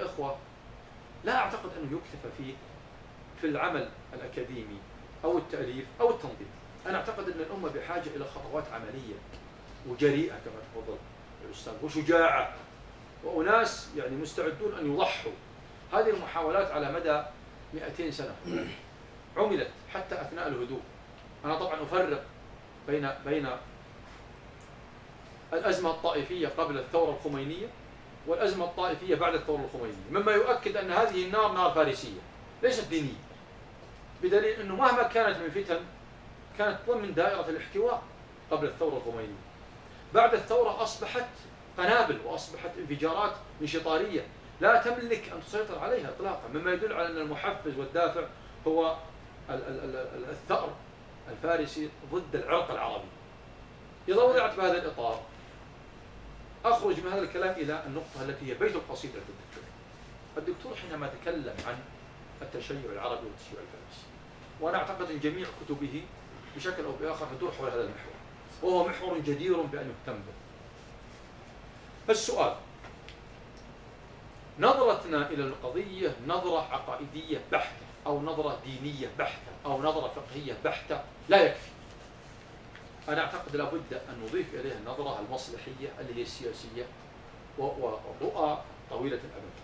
إخوة لا أعتقد أنه يكتفى فيه في العمل الأكاديمي أو التأليف أو التنظيم. أنا أعتقد أن الأمة بحاجة إلى خطوات عملية وجريئة كما تفضل الأستاذ وشجاعة. وأناس يعني مستعدون أن يضحوا. هذه المحاولات على مدى 200 سنة عملت حتى أثناء الهدوء. أنا طبعا أفرق بين بين الأزمة الطائفية قبل الثورة الخمينية والأزمة الطائفية بعد الثورة الخمينية. مما يؤكد أن هذه النار نار فارسية ليست دينية. بدليل أنه مهما كانت من فتن كانت ضمن دائرة الاحتواء قبل الثورة الخمينية. بعد الثورة أصبحت قنابل وأصبحت انفجارات انشطارية لا تملك أن تسيطر عليها إطلاقا. مما يدل على أن المحفز والدافع هو الثأر الفارسي ضد العرق العربي. إذا وضعت بهذا الإطار أخرج من هذا الكلام إلى النقطة التي هي بيت القصيدة للدكتور الدكتور حينما تكلم عن التشيع العربي والتشيع الفارسي وأنا أعتقد أن جميع كتبه بشكل أو بآخر تدور حول هذا المحور وهو محور جدير بأن يهتم به. السؤال نظرتنا إلى القضية نظرة عقائدية بحتة أو نظرة دينية بحتة أو نظرة فقهية بحتة لا يكفي. أنا أعتقد لابد أن نضيف إليها النظرة المصلحية اللي هي السياسية ورؤى طويلة الأمد.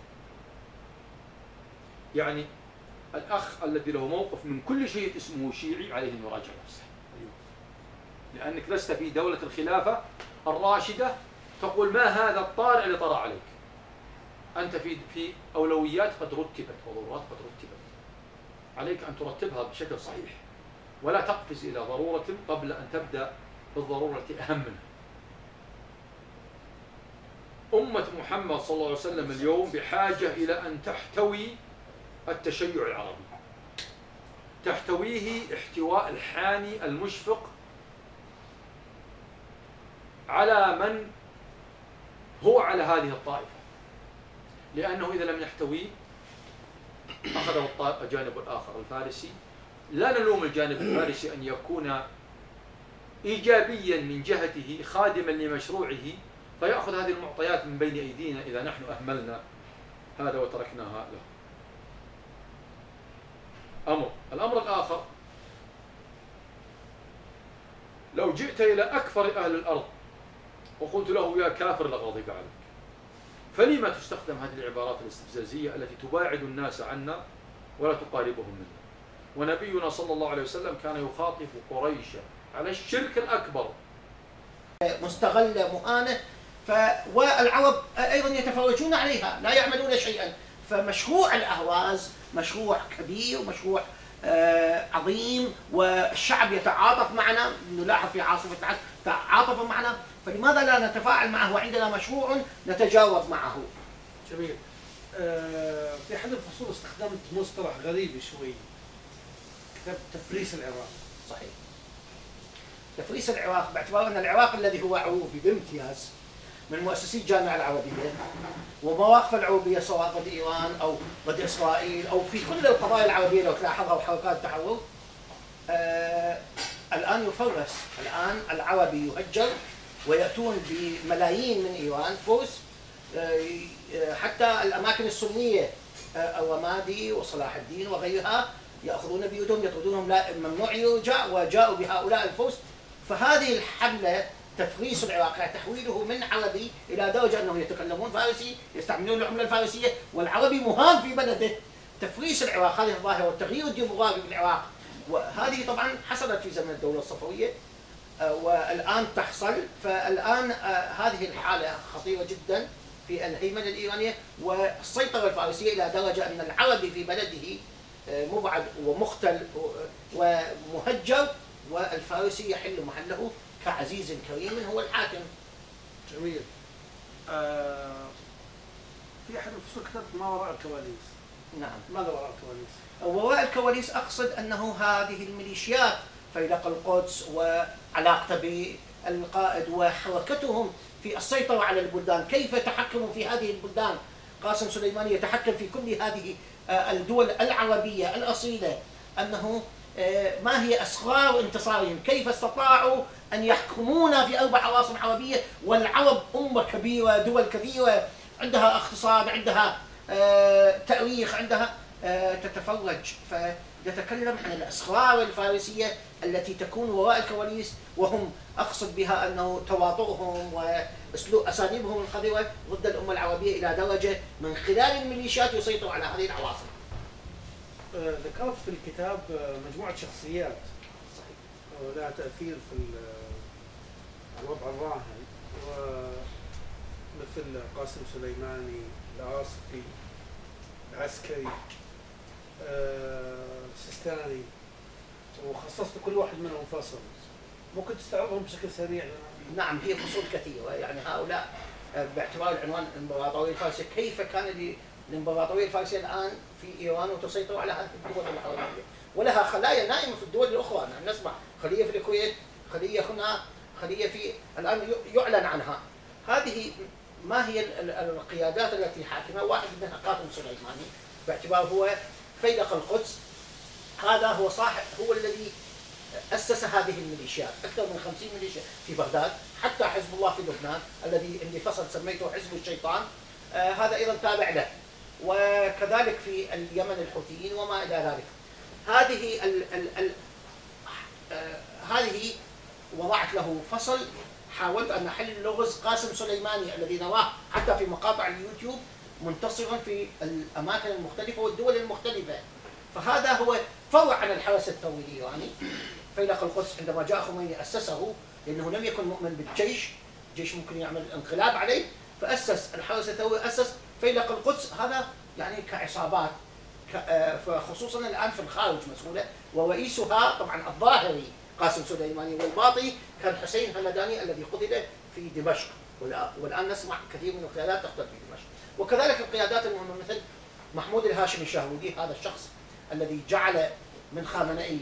يعني الأخ الذي له موقف من كل شيء اسمه شيعي عليه أن يراجع نفسه. لأنك لست في دولة الخلافة الراشدة تقول ما هذا الطارئ اللي طرأ عليك؟ أنت في في أولويات قد رتبت وضرورات قد رتبت. عليك أن ترتبها بشكل صحيح. ولا تقفز إلى ضرورة قبل أن تبدأ بالضرورة أهم منها. أمة محمد صلى الله عليه وسلم اليوم بحاجة إلى أن تحتوي التشيع العربي. تحتويه احتواء الحاني المشفق على من هو على هذه الطائفة. لأنه إذا لم يحتويه أخذه الجانب الآخر الفارسي. لا نلوم الجانب الفارسي أن يكون إيجابيا من جهته خادما لمشروعه فيأخذ هذه المعطيات من بين أيدينا إذا نحن أهملنا هذا وتركناها له. أمر. الأمر الآخر لو جئت إلى أكثر أهل الأرض وقلت له يا كافر لغضب عليك فلما تستخدم هذه العبارات الاستفزازية التي تباعد الناس عنا ولا تقاربهم منا؟ ونبينا صلى الله عليه وسلم كان يخاطب قريشا على الشرك الأكبر. مستغلة مهانة ف... والعرب أيضا يتفرجون عليها لا يعملون شيئا. فمشروع الأهواز مشروع كبير مشروع آه عظيم والشعب يتعاطف معنا. نلاحظ في عاصفة العصر تعاطف معنا. فلماذا لا نتفاعل معه؟ وعندنا مشروع نتجاوب معه. جميل. آه في أحد الفصول استخدمت مصطلح غريب شوي. كتاب تفريس العراق. صحيح. تفريس العراق باعتبار أن العراق الذي هو عروبي بامتياز من مؤسسي الجامعة العربية ومواقف العروبية سواء ضد إيران أو ضد إسرائيل أو في كل القضايا العربية لو تلاحظها وحركات التحرر آه الآن يفرس الآن العربي يهجر ويأتون بملايين من إيران فرس آه حتى الأماكن السنية آه الرمادي وصلاح الدين وغيرها يأخذون بيوتهم يطردونهم. لا ممنوع يرجع وجاءوا بهؤلاء الفرس فهذه الحملة تفريس العراق تحويله من عربي إلى درجة أنهم يتكلمون فارسي يستعملون العملة الفارسية والعربي مهان في بلده. تفريس العراق هذه الظاهرة والتغيير الديموغرافي في العراق. وهذه طبعا حصلت في زمن الدولة الصفوية والآن تحصل. فالآن هذه الحالة خطيرة جدا في الهيمنة الإيرانية والسيطرة الفارسية إلى درجة أن العربي في بلده مبعد ومختل ومهجر والفارسي يحل محله كعزيز كريم هو الحاكم. جميل. آه في أحد الفصول كتبت ما وراء الكواليس؟ نعم. ماذا وراء الكواليس؟ وراء الكواليس أقصد أنه هذه الميليشيات فيلق القدس وعلاقته بالقائد وحركتهم في السيطرة على البلدان، كيف تحكموا في هذه البلدان؟ قاسم سليماني يتحكم في كل هذه الدول العربية الأصيلة أنه ما هي اسرار انتصارهم؟ كيف استطاعوا أن يحكمونا في أربع عواصم عربية والعرب أمة كبيرة، دول كثيره عندها اقتصاد، عندها آه، تأريخ عندها آه، تتفرج فيتكلم عن الأسرار الفارسية التي تكون وراء الكواليس وهم أقصد بها أنه تواطؤهم وأسلوب أساليبهم القذرة ضد الأمة العربية إلى درجة من خلال الميليشيات يسيطروا على هذه العواصم. آه، ذكرت في الكتاب آه، مجموعة شخصيات. صحيح. ولها تأثير في على الوضع الراهن. ومثل قاسم سليماني العاصفي العسكري آه، السيستاني وخصصت كل واحد منهم فصل. ممكن تستعرضهم بشكل سريع؟ نعم هي فصول كثيرة. يعني هؤلاء آه، باعتبار العنوان الإمبراطورية الفارسية. كيف كان الإمبراطورية الفارسية الآن في إيران وتسيطر على هذه الدول العربية؟ ولها خلايا نائمة في الدول الأخرى. نحن نسمع. خلية في الكويت خلية هنا خلية في الآن ي- يعلن عنها. هذه ما هي ال- ال- القيادات التي حاكمة واحد منها قاسم سليماني باعتبار هو فيلق القدس. هذا هو صاحب هو الذي أسس هذه الميليشيات أكثر من 50 ميليشيا في بغداد حتى حزب الله في لبنان الذي اللي فصل سميته حزب الشيطان آه هذا أيضا تابع له. وكذلك في اليمن الحوثيين وما إلى ذلك. هذه ال ال ال آه هذه وضعت له فصل. حاولت أن أحل اللغز قاسم سليماني الذي نراه حتى في مقاطع اليوتيوب منتصرا في الأماكن المختلفة والدول المختلفة. فهذا هو فرع عن الحرس الثوري الإيراني فيلق القدس عندما جاء خميني أسسه لأنه لم يكن مؤمن بالجيش الجيش ممكن يعمل انقلاب عليه فأسس الحرس الثوري أسس فيلق القدس. هذا يعني كعصابات آه، فخصوصا الآن في الخارج مسؤولة ورئيسها طبعا الظاهري قاسم سليماني والباطي كان حسين همداني الذي قتل في دمشق. والآ- والآن نسمع كثير من القيادات تقتل في دمشق. وكذلك القيادات المهمة مثل محمود الهاشمي الشهرودي هذا الشخص الذي جعل من خامنئي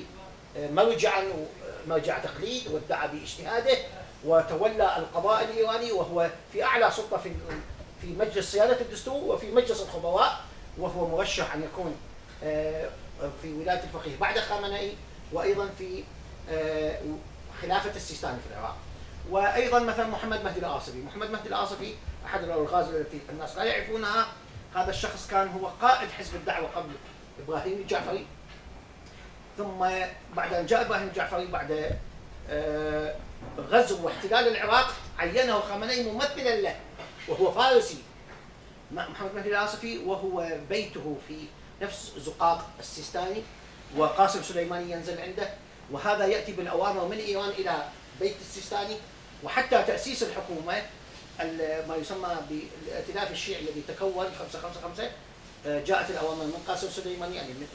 مرجعا مرجع تقليد وادعى باجتهاده وتولى القضاء الإيراني وهو في أعلى سلطة في في مجلس صيانه الدستور وفي مجلس الخبراء وهو مرشح أن يكون آه، في ولاية الفقيه بعد خامنئي وأيضا في آه، خلافة السيستاني في العراق. وأيضا مثلا محمد مهدي الآصفي، محمد مهدي الآصفي أحد الألغاز التي الناس لا يعرفونها. هذا الشخص كان هو قائد حزب الدعوة قبل إبراهيم الجعفري. ثم بعد أن جاء إبراهيم الجعفري بعد آه، غزو واحتلال العراق عينه خامنئي ممثلا له وهو فارسي. محمد مهدي الآصفي وهو بيته في نفس زقاق السيستاني وقاسم سليماني ينزل عنده وهذا يأتي بالأوامر من إيران إلى بيت السيستاني. وحتى تأسيس الحكومة ال- ما يسمى بالائتلاف الشيعي الذي تكون 555 آه، جاءت الأوامر من قاسم سليماني يعني من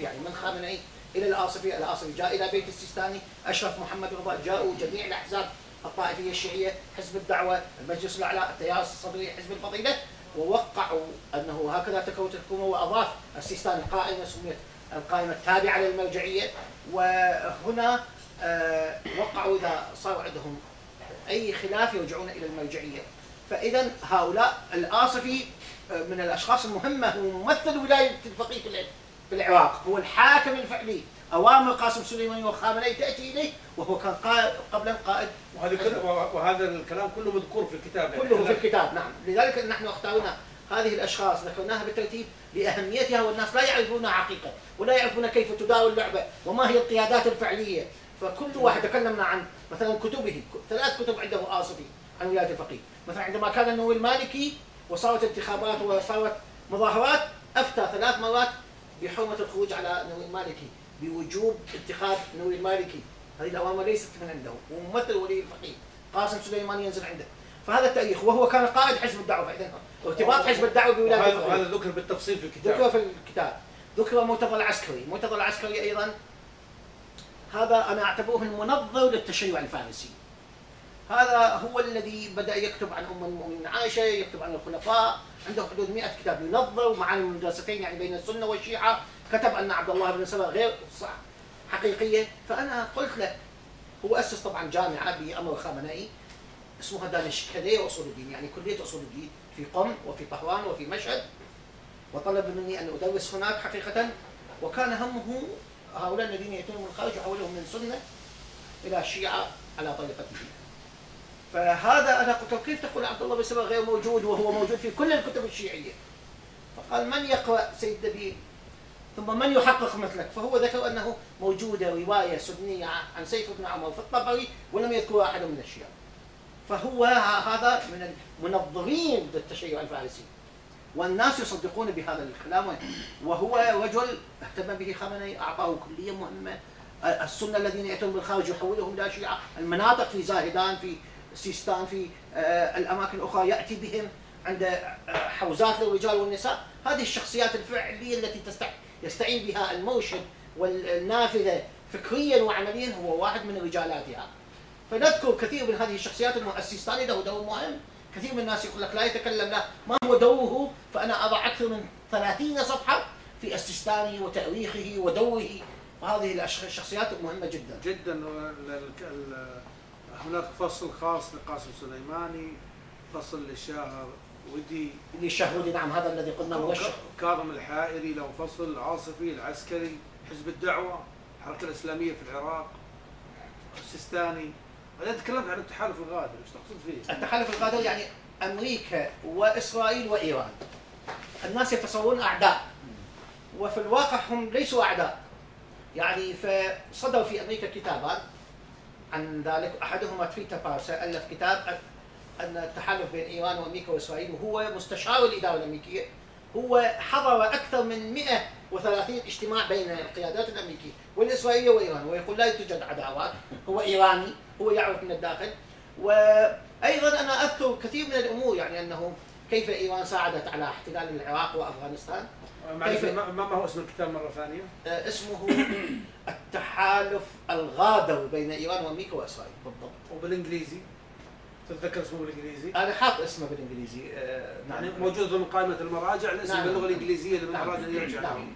يعني من خامنئي. إلى الاصفي، الاصفي جاء إلى بيت السيستاني، أشرف محمد رضا. جاءوا جميع الأحزاب. الطائفية الشيعية، حزب الدعوة، المجلس الأعلى، التيار الصدري، حزب الفضيله ووقعوا أنه هكذا تكونت الحكومة وأضاف السيستاني قائمه سميت القائمة التابعة للمرجعيه وهنا آه، وقعوا إذا صار عندهم أي خلاف يرجعون إلى المرجعيه فإذا هؤلاء الآصفي آه، من الأشخاص المهمة ممثل ولاية الفقيه في الع- في العراق هو الحاكم الفعلي. أوامر قاسم سليماني وخامنئي تأتي إليه وهو كان قبلا قائد وهذا وهذا الكلام كله مذكور في الكتاب. يعني كله في الكتاب نعم. لذلك نحن اختارنا هذه الأشخاص ذكرناها بالترتيب لأهميتها والناس لا يعرفونها حقيقة ولا يعرفون كيف تدار اللعبة وما هي القيادات الفعلية. فكل واحد تكلمنا عن مثلا كتبه ثلاث كتب عنده آصفي عن ولاية الفقيه. مثلا عندما كان النووي المالكي وصارت انتخابات وصارت مظاهرات أفتى ثلاث مرات بحرمة الخروج على النووي المالكي بوجوب انتخاب النووي المالكي هذه الأوامر ليست من عنده وممثل ولي الفقيه. قاسم سليمان ينزل عنده. فهذا التاريخ وهو كان قائد حزب الدعوة فاذا ارتباط حزب الدعوة بولاية وهذا الفقيه. وهذا ذكر بالتفصيل في الكتاب. ذكر في الكتاب. ذكر مرتضى العسكري. مرتضى العسكري أيضا هذا أنا أعتبره المنظر للتشيع الفارسي. هذا هو الذي بدأ يكتب عن أم المؤمنين عائشة يكتب عن الخلفاء. عنده حدود 100 كتاب ينظر معالم المدرستين يعني بين السنة والشيعة. كتب أن عبد الله بن سبأ غير صح حقيقية. فأنا قلت له هو أسس طبعا جامعة بأمر خامنئي اسمها دانشكليه أصول الدين يعني كلية أصول الدين في قم وفي طهران وفي مشهد. وطلب مني أن أدرس هناك حقيقة. وكان همه هؤلاء الذين يأتون من الخارج يحولهم من سنة إلى الشيعه على طريقته. فهذا أنا قلت له كيف تقول عبد الله بن سبأ غير موجود وهو موجود في كل الكتب الشيعية؟ فقال من يقرأ سيد نبيل ثم من يحقق مثلك؟ فهو ذكر أنه موجودة رواية سنية عن سيف بن عمر في الطبري ولم يذكر أحد من الشيعة. فهو هذا من المنظرين للتشيع الفارسي. والناس يصدقون بهذا الكلام وهو رجل اهتم به خامنئي أعطاه كلية مهمة. السنة الذين يأتون بالخارج يحولهم إلى شيعة. المناطق في زاهدان في سيستان في آه، الأماكن الأخرى يأتي بهم عند آه، حوزات للرجال والنساء. هذه الشخصيات الفعلية التي يستعين بها المرشد والنافذة فكريا وعمليا هو واحد من رجالاتها. فنذكر كثير من هذه الشخصيات السيستاني له دور مهم. كثير من الناس يقول لك لا يتكلم لا ما هو دوره فأنا أضع أكثر من 30 صفحة في السيستاني وتاريخه ودوره وهذه الشخصيات مهمة جدا. جدا هناك فصل خاص لقاسم سليماني فصل للشاه ودي. للشاه ودي نعم هذا الذي قلنا موشح كاظم الحائري له فصل عاصفي العسكري حزب الدعوة الحركة الإسلامية في العراق السيستاني أنا تكلمت عن التحالف الغادر إيش تقصد فيه؟ التحالف الغادر يعني أمريكا وإسرائيل وإيران. الناس يتصورون أعداء وفي الواقع هم ليسوا أعداء. يعني فصدر في أمريكا كتابان عن ذلك. أحدهما تريتا بارسا الف كتاب ان التحالف بين ايران وامريكا وإسرائيل وهو مستشار الاداره الأمريكية. هو حضر أكثر من 130 اجتماع بين القيادات الأمريكية والإسرائيلية وإيران ويقول لا يوجد عداوات. هو إيراني هو يعرف من الداخل. وأيضا أنا أذكر كثير من الأمور يعني أنه كيف إيران ساعدت على احتلال العراق وأفغانستان؟ كيف ما, ما هو اسم الكتاب مرة ثانية؟ آه، اسمه التحالف الغادر بين إيران وأمريكا وإسرائيل. بالضبط. وبالإنجليزي؟ تتذكر اسمه بالإنجليزي؟ أنا حاط اسمه بالإنجليزي آه نعم. يعني موجود ضمن قائمه المراجع الاسم نعم. باللغة الإنجليزية لمن اراد ان يرجع نعم.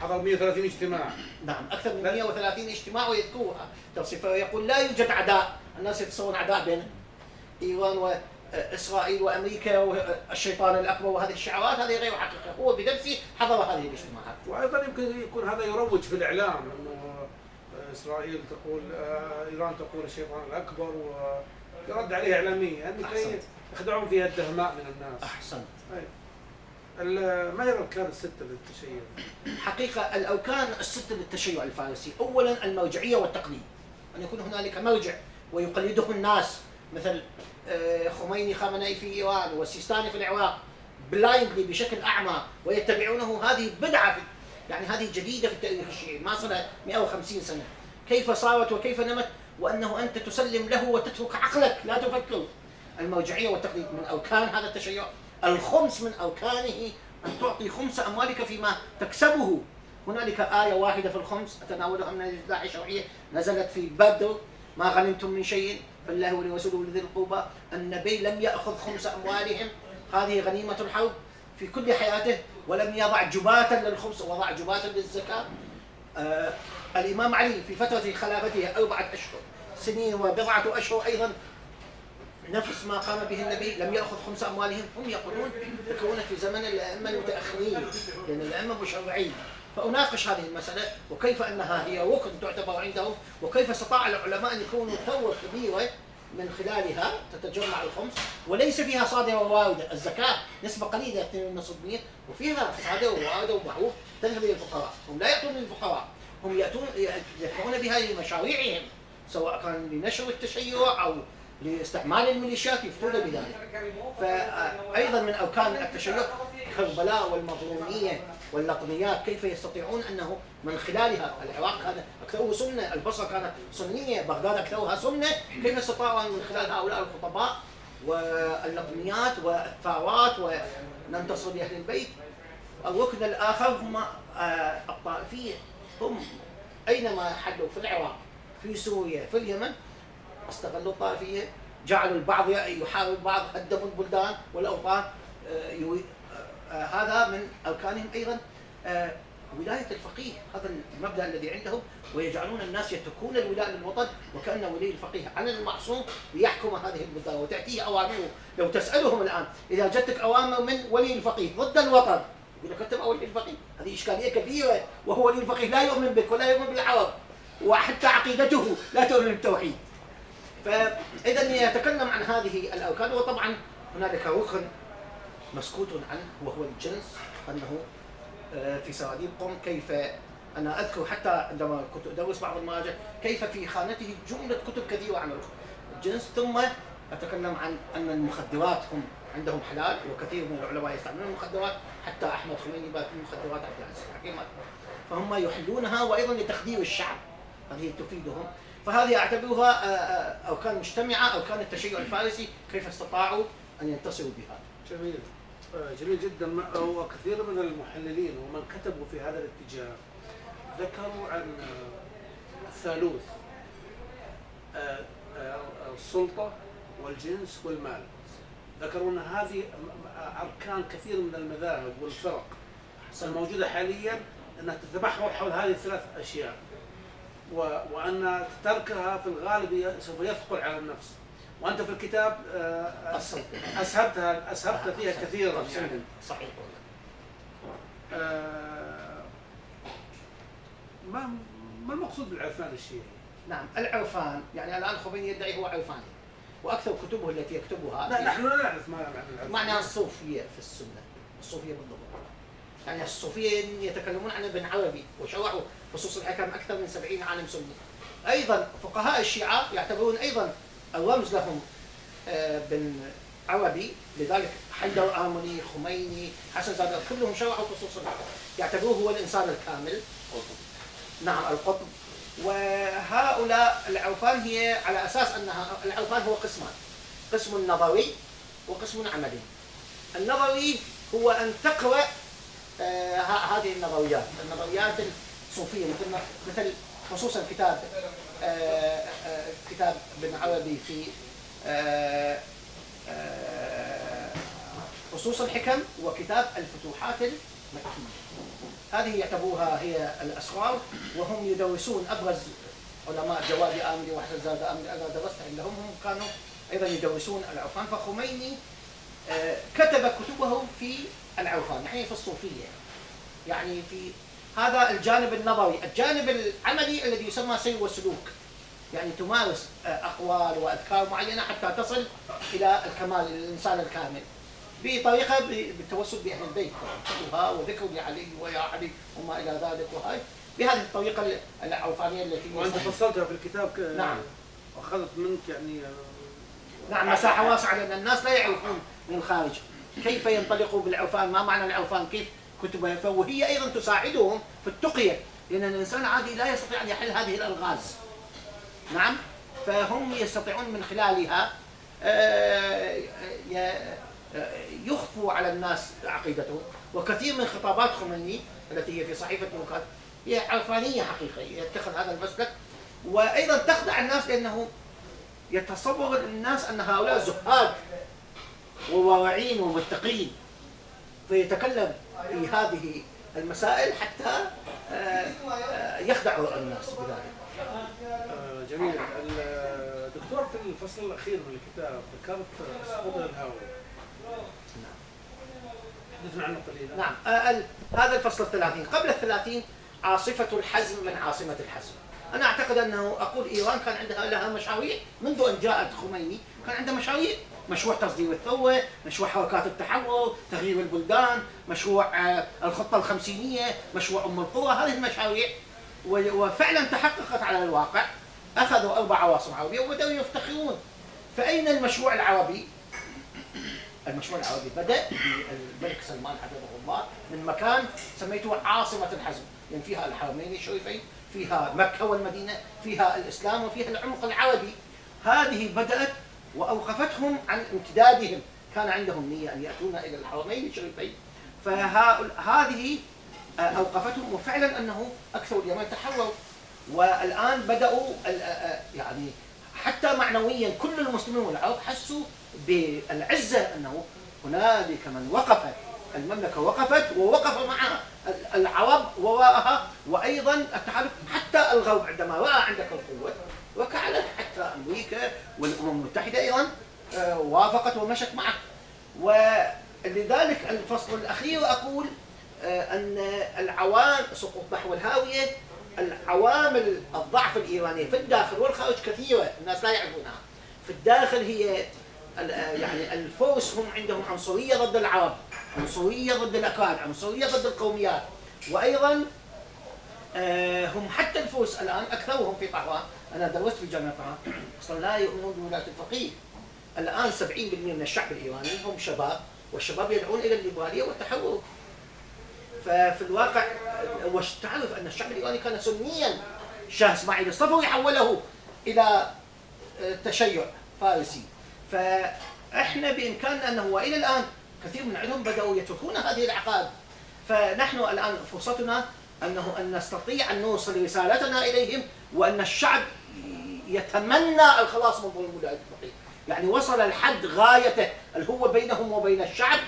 حضر 130 اجتماع. نعم أكثر من 130 اجتماع ويذكرها توصيفه ويقول لا يوجد عداء الناس يتصورون عداء بين إيران وإسرائيل وأمريكا والشيطان الأكبر وهذه الشعارات هذه غير حقيقة. هو بنفسه حضر هذه الاجتماعات وأيضا يمكن يكون هذا يروج في الإعلام أنه إسرائيل تقول آه، إيران تقول الشيطان الأكبر ويرد عليه اعلاميا يعني كي يخدعون فيها الدهماء من الناس. أحسنت. أي. ما هي الاركان الستة للتشيع؟ حقيقة الاركان الستة للتشيع الفارسي، اولا المرجعيه والتقليد، أن يكون هنالك مرجع ويقلده الناس. مثل آه، خميني خامنئي في إيران والسيستاني في العراق blindly بشكل أعمى ويتبعونه هذه بدعة يعني هذه جديدة في التاريخ الشيعي ما صار 150 سنة. كيف صارت وكيف نمت؟ وأنه أنت تسلم له وتترك عقلك لا تفكر. المرجعيه والتقليد من اركان هذا التشيع. الخمس من أركانه أن تعطي خمس أموالك فيما تكسبه. هنالك آية واحدة في الخمس أتناولها من الإذاعة الشرعية. نزلت في بدر ما غنمتم من شيء. فالله ولرسوله لذي القربى النبي لم يأخذ خمس أموالهم. هذه غنيمة الحرب في كل حياته ولم يضع جباتا للخمس وضع جباتا للزكاة. آه الإمام علي في فترة خلافته أربعة أشهر سنين وبضعة أشهر أيضا نفس ما قام به النبي لم يأخذ خمس أموالهم. هم يقولون تكونت في زمن الأئمة المتأخرين لأن الأئمة مشرعين فأناقش هذه المسألة وكيف أنها هي ركن تعتبر عندهم وكيف استطاع العلماء أن يكونوا ثورة كبيرة من خلالها تتجمع الخمس. وليس فيها صادرة وواردة الزكاة نسبة قليلة 2.5% وفيها صادرة وواردة ومعروف تذهب إلى الفقراء. هم لا يأتون للفقراء هم يأتون يدفعون بها لمشاريعهم سواء كان لنشر التشيع أو لاستعمال الميليشيات يفتون بذلك. فأيضا من أركان التشيع كربلاء والمظلومية واللطميات كيف يستطيعون أنه من خلالها العراق كان أكثره سنة البصرة كانت سنية بغداد أكثرها سنة كيف استطاعوا من خلال هؤلاء الخطباء واللطميات والثارات وننتصر لأهل البيت؟ الركن الآخر هم آه، الطائفية. هم أينما حلوا في العراق في سوريا في اليمن استغلوا الطائفيه جعلوا البعض يحارب البعض هدموا البلدان والاوطان آه، آه، آه، هذا من أركانهم أيضا. ولاية الفقيه هذا المبدأ الذي عندهم. ويجعلون الناس يتركون الولاء للوطن وكأن ولي الفقيه عن المعصوم ليحكم هذه البلدان وتاتيه أوامره. لو تسألهم الآن إذا جتك أوامر من ولي الفقيه ضد الوطن يقول لك أنت ولي الفقيه. هذه إشكالية كبيرة. وهو ولي الفقيه لا يؤمن بك ولا يؤمن بالعرب. وحتى عقيدته لا تؤمن بالتوحيد. فإذا يتكلم عن هذه الأركان وطبعا هنالك ركن مسكوت عنه وهو الجنس أنه آه، في سراديب قم كيف أنا أذكر حتى عندما كنت أدرس بعض المراجع كيف في خانته جملة كتب كثيرة عن الجنس ثم أتكلم عن أن المخدرات هم عندهم حلال وكثير من العلماء يستعملون المخدرات حتى أحمد خميني بات المخدرات عبد العزيز الحكيم فهم يحلونها وأيضا لتخدير الشعب هذه تفيدهم. فهذه أعتبرها آه، آه، أو كان مجتمعة أو كان التشيع الفارسي كيف استطاعوا أن ينتصروا بها جميل. آه، جميل جدا. وكثير من المحللين ومن كتبوا في هذا الاتجاه ذكروا عن الثالوث السلطة والجنس والمال. ذكروا أن هذه أركان كثير من المذاهب والفرق الموجودة حاليا أنها تتمحور حول هذه الثلاث أشياء. و- وأن تركها في الغالب سوف يثقل على النفس. وأنت في الكتاب آه،. أسهبتها أسهبت فيها كثيرا يعني صحيح. آه، ما ما المقصود بالعرفان الشيعي؟ نعم العرفان. يعني الآن خميني يدعي هو عرفاني. وأكثر كتبه التي يكتبها لا نحن لا نعرف ما معنى الصوفية في السنة. الصوفية بالضبط. يعني الصوفية يتكلمون عن ابن عربي وشرحوا فصوص الحكم أكثر من سبعين عالم سني أيضا فقهاء الشيعة يعتبرون أيضا الرمز لهم آه، بن عربي لذلك حيدر آمني خميني حسن زادة كلهم شرحوا فصوص الحكم. يعتبروه هو الإنسان الكامل. نعم القطب. وهؤلاء العرفان هي على أساس أنها العرفان هو قسمان. قسم نظري وقسم عملي. النظري هو آه ه- هذه النظريات. النظريات الصوفية مثل مثل خصوصا كتاب آه آه كتاب ابن عربي في آه آه خصوص الحكم وكتاب الفتوحات المكية. هذه يعتبروها هي الأسرار وهم يدرسون أبرز علماء جواد امري وحسن زاد امري أنا درست عندهم هم كانوا أيضا يدرسون العرفان. فخميني آه، كتب كتبه في العرفان يعني في الصوفية. يعني في هذا الجانب النظري الجانب العملي الذي يسمى سير وسلوك. يعني تمارس آه، أقوال وأذكار معينة حتى تصل إلى الكمال الإنسان الكامل. بطريقة ب- بالتوسل بأهل البيت. طبعا وذكر لعلي ويا علي وما إلى ذلك وهاي. بهذه الطريقة العرفانيه التي وأنت فصلتها في الكتاب ك... نعم. وأخذت منك يعني آه، نعم مساحة واسعة لأن الناس لا يعرفون من الخارج كيف ينطلقوا بالعرفان ما معنى العرفان كيف كتبها وهي أيضا تساعدهم في التقية لأن الإنسان العادي لا يستطيع أن يحل هذه الألغاز. نعم؟ فهم يستطيعون من خلالها آه، آه، يخفوا على الناس عقيدتهم. وكثير من خطابات خميني التي هي في صحيفة نوكات هي عرفانيه حقيقيه يتخذ هذا المسلك. وأيضا تخدع الناس لأنه يتصور الناس أن هؤلاء زهاد وواعين ومتقين. فيتكلم في هذه المسائل حتى آه، آه، يخدع الناس بذلك. آه، جميل. ال- دكتور في الفصل الأخير من الكتاب ذكرت سقوط الهاوي حدثنا عنه قليلا. نعم. هذا الفصل الثلاثين. قبل الثلاثين عاصفة الحزم من عاصمة الحزم. أنا أعتقد أنه أقول إيران كان عندها لها مشاريع منذ أن جاءت خميني. كان عندها مشاريع مشروع تصدير الثروة مشروع حركات التحرر تغيير البلدان مشروع آه، الخطة الخمسينية مشروع أم القرى هذه المشاريع وفعلا تحققت على الواقع. أخذوا أربع عواصم عربية وبدأوا يفتخرون. فأين المشروع العربي؟ المشروع العربي بدأ بالملك سلمان حفظه الله من مكان سميته عاصمة الحزم. يعني فيها الحرمين الشريفين. فيها مكة والمدينة فيها الإسلام وفيها العمق العربي. هذه بدأت وأوقفتهم عن امتدادهم. كان عندهم نية أن يأتون إلى الحرمين الشريفين. فهذه أوقفتهم. وفعلا أنه أكثر اليمن تحرروا. والآن بدأوا ال- آه، يعني حتى معنويا كل المسلمين والعرب حسوا بالعزة أنه هنالك من وقف المملكة وقفت ووقف مع العرب وراءها وأيضا التحالف حتى الغرب عندما رأى عندك القوة وكعلت حتى أمريكا والأمم المتحدة أيضا آه، وافقت ومشت معه ولذلك الفصل الأخير أقول آه، أن العوام سقوط نحو الهاوية العوامل الضعف الإيرانية في الداخل والخارج كثيرة الناس لا يعرفونها. في الداخل هي يعني الفرس هم عندهم عنصرية ضد العرب، عنصريه ضد الاكراد، عنصريه ضد القوميات، وأيضا آه، هم حتى الفرس الآن أكثرهم في طهران، أنا درست في جامعة طهران، أصلا لا يؤمنون بولايه الفقيه. الآن 70% من الشعب الإيراني هم شباب، والشباب يدعون إلى الليبرالية والتحول. ففي الواقع تعرف أن الشعب الإيراني كان سنيا شاه إسماعيل الصفوي حوله إلى تشيع فارسي فإحنا بإمكاننا أنه والى الآن كثير من عندهم بدأوا يتركون هذه العقائد. فنحن الآن فرصتنا أنه أن نستطيع أن نوصل رسالتنا إليهم وأن الشعب يتمنى الخلاص من ظلم ولاية الفقيه يعني وصل الحد غايته اللي هو بينهم وبين الشعب؟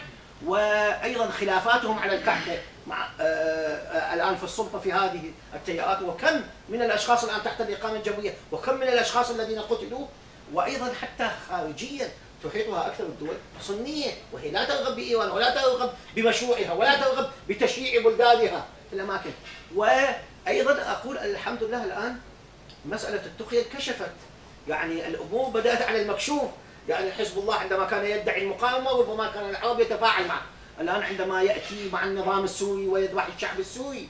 وأيضا خلافاتهم على الكعبه مع آه، الآن في السلطة في هذه التيارات. وكم من الأشخاص الآن تحت الإقامة الجويه وكم من الأشخاص الذين قتلوا؟ وأيضا حتى خارجيا. تحيطها أكثر الدول سنيه وهي لا ترغب بايران ولا ترغب بمشروعها ولا ترغب بتشييع بلدانها في الأماكن. وأيضا أقول الحمد لله الآن مسألة التقية انكشفت. يعني الأمور بدأت على المكشوف. يعني حزب الله عندما كان يدعي المقاومة وربما كان العرب يتفاعل معه. الآن عندما يأتي مع النظام السوري ويذبح الشعب السوري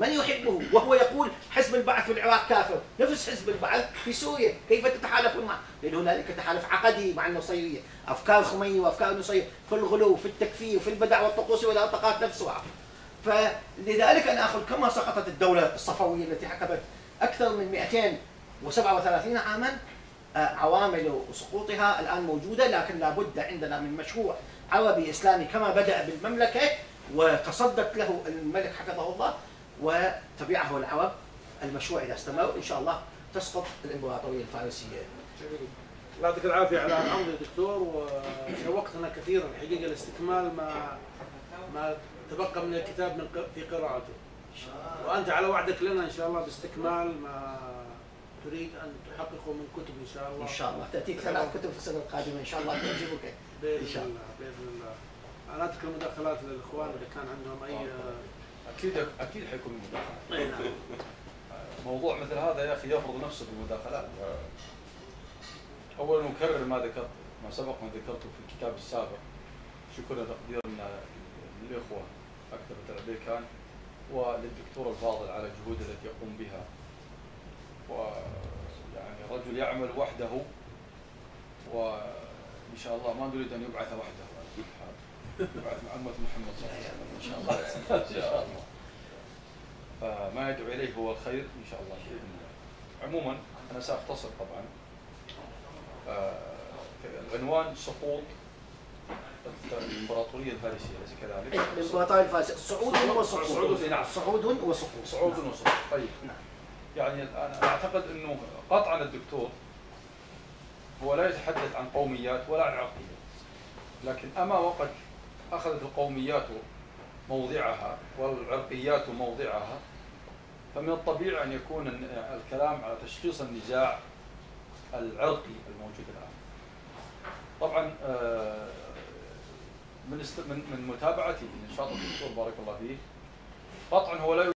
من يحبه؟ وهو يقول حزب البعث في العراق كافر. نفس حزب البعث في سوريا. كيف تتحالفون معه؟ لأن هنالك تحالف عقدي مع النصيرية. أفكار خميني وأفكار النصيرية في الغلو في التكفير في البدع والطقوس والارتقاءات نفسها. فلذلك أنا أقول كما سقطت الدولة الصفوية التي حكمت أكثر من 237 عاما آه، عوامل سقوطها الآن موجودة لكن لابد عندنا من مشروع عربي إسلامي كما بدأ بالمملكة وتصدت له الملك حفظه الله. وتبعه العرب المشروع إذا استمر. إن شاء الله تسقط الإمبراطورية الفارسية. الله يعطيك العافية على العرض يا دكتور وشوقتنا كثيرا الحقيقة لاستكمال ما ما تبقى من الكتاب من في قراءته. وأنت على وعدك لنا إن شاء الله باستكمال ما تريد أن تحققه من كتب إن شاء الله. إن شاء الله. تأتيك ثلاث كتب في السنة القادمة إن شاء الله تعجبك. بإذن الله بإذن الله. أنا أذكر مداخلات للإخوان إذا كان عندهم أي أكيد أكيد حيكون مداخلات نعم. موضوع مثل هذا يا أخي يفرض نفسه في المداخلات. اولا نكرر ما ذكرت ما سبق ما ذكرته في الكتاب السابق شكرا تقديرنا للاخوه اكتبة البيكان وللدكتور الفاضل على الجهود التي يقوم بها. ويعني رجل يعمل وحده و ان شاء الله ما نريد أن يبعث وحده. مع امه محمد صلى الله عليه وسلم ان شاء الله ان شاء الله فما يدعو إليه هو الخير إن شاء الله. باذن الله عموما أنا سأختصر طبعا. آه، العنوان سقوط الإمبراطورية الفارسية أليس كذلك؟ إيه، الإمبراطورية الفارسية. صعود وسقوط. صعود نعم. صعود وسقوط. صعود وسقوط. طيب. نعم. يعني أنا أعتقد إنه قطعا الدكتور هو لا يتحدث عن قوميات ولا عن عرقيات لكن أما وقد أخذت القوميات موضعها والعرقيات موضعها فمن الطبيعي أن يكون الكلام على تشخيص النزاع العرقي الموجود الآن. طبعا آه، من من متابعتي لنشاط الدكتور بارك الله فيه قطعا هو لا